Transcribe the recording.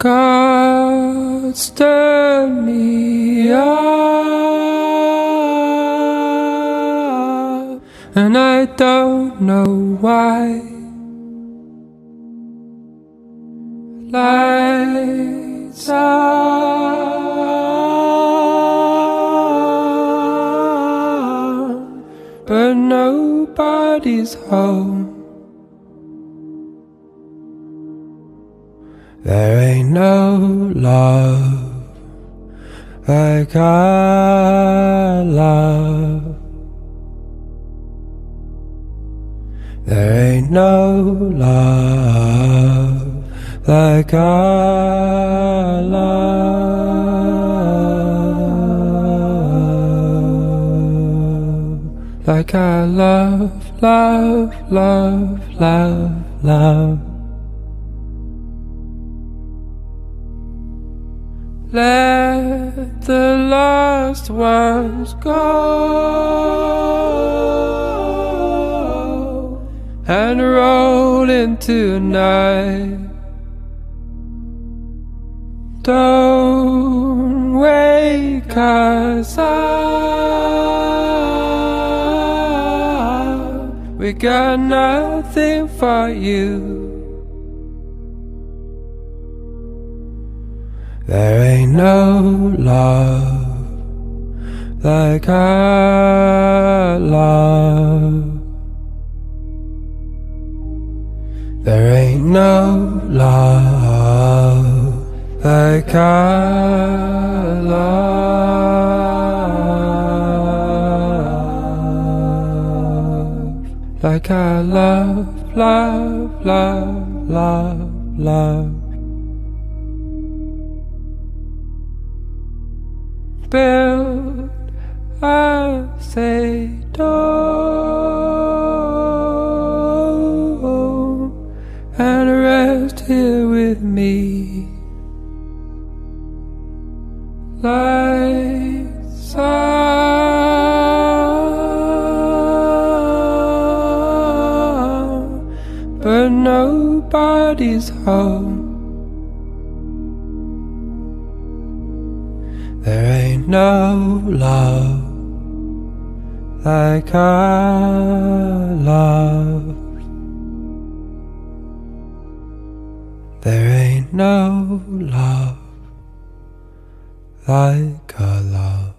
God stirred me up, and I don't know why. Lights on, but nobody's home. There ain't no love like our love. There ain't no love like our love. Like our love, love, love, love, love. Let the lost ones go and roll into night. Don't wake us up. We got nothing for you. There ain't no love like our love. There ain't no love like our love. Like our love, love, love, love, love. Build a door and rest here with me. Lights on, but nobody's home. There ain't no love like our love. There ain't no love like our love.